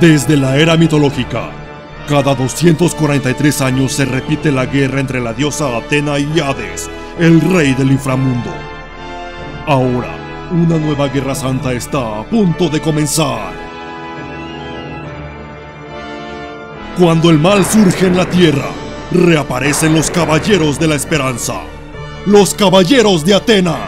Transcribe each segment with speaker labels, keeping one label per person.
Speaker 1: Desde la era mitológica, cada 243 años se repite la guerra entre la diosa Atena y Hades, el rey del inframundo. Ahora, una nueva guerra santa está a punto de comenzar. Cuando el mal surge en la tierra, reaparecen los caballeros de la esperanza, los caballeros de Atena.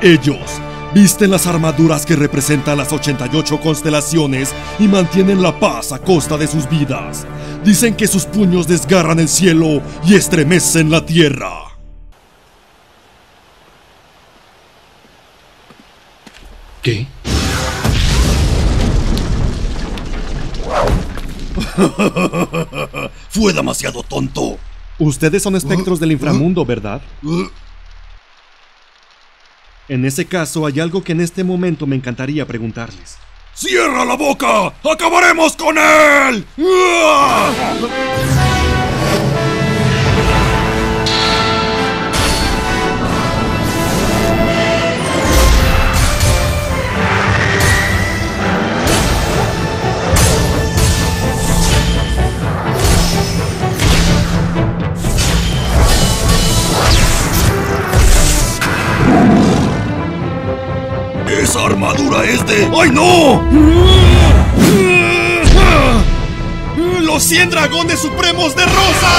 Speaker 1: Ellos visten las armaduras que representan las 88 constelaciones y mantienen la paz a costa de sus vidas. Dicen que sus puños desgarran el cielo y estremecen la tierra.
Speaker 2: ¿Qué?
Speaker 1: Fue demasiado tonto.
Speaker 3: Ustedes son espectros del inframundo, ¿verdad? En ese caso, hay algo que en este momento me encantaría preguntarles.
Speaker 1: ¡Cierra la boca! ¡Acabaremos con él! ¡Esa armadura es de... ¡Ay, no! ¡Los 100 dragones supremos de Rosa!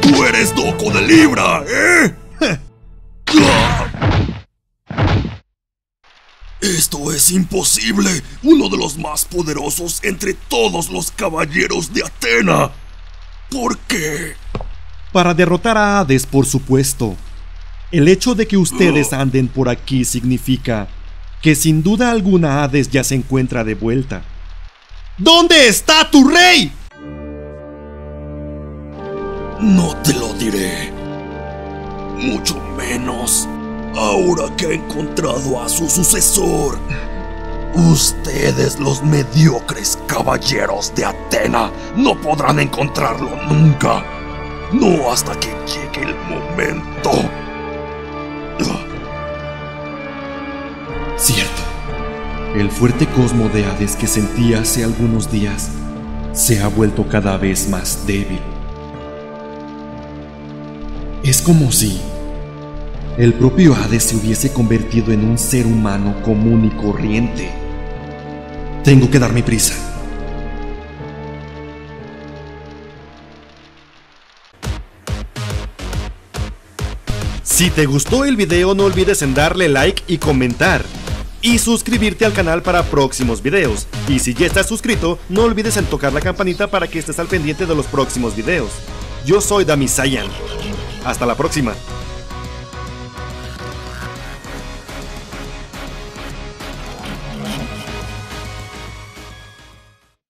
Speaker 1: ¡Tú eres Doco de Libra, eh! Esto es imposible. Uno de los más poderosos entre todos los caballeros de Atena. ¿Por qué?
Speaker 3: Para derrotar a Hades, por supuesto. El hecho de que ustedes anden por aquí significa que sin duda alguna Hades ya se encuentra de vuelta. ¿Dónde está tu rey?
Speaker 1: No te lo diré. Mucho menos ahora que ha encontrado a su sucesor. Ustedes, los mediocres caballeros de Atena, no podrán encontrarlo nunca. No hasta que llegue el momento.
Speaker 3: Cierto. El fuerte cosmo de Hades que sentí hace algunos días se ha vuelto cada vez más débil. Es como si el propio Hades se hubiese convertido en un ser humano común y corriente. Tengo que darme prisa. Si te gustó el video no olvides en darle like y comentar. Y suscribirte al canal para próximos videos. Y si ya estás suscrito, no olvides en tocar la campanita para que estés al pendiente de los próximos videos. Yo soy Damisayan. Hasta la próxima.